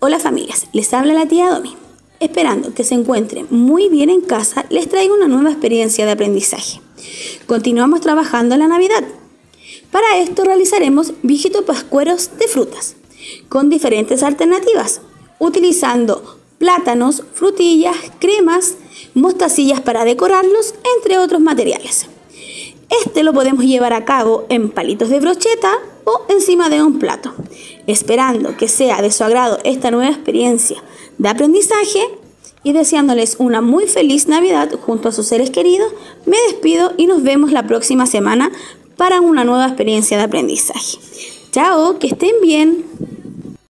Hola familias, les habla la tía Domi. Esperando que se encuentren muy bien en casa, les traigo una nueva experiencia de aprendizaje. Continuamos trabajando en la Navidad. Para esto realizaremos viejitos pascueros de frutas, con diferentes alternativas, utilizando plátanos, frutillas, cremas, mostacillas para decorarlos, entre otros materiales. Este lo podemos llevar a cabo en palitos de brocheta o encima de un plato. Esperando que sea de su agrado esta nueva experiencia de aprendizaje y deseándoles una muy feliz Navidad junto a sus seres queridos, me despido y nos vemos la próxima semana para una nueva experiencia de aprendizaje. Chao, que estén bien.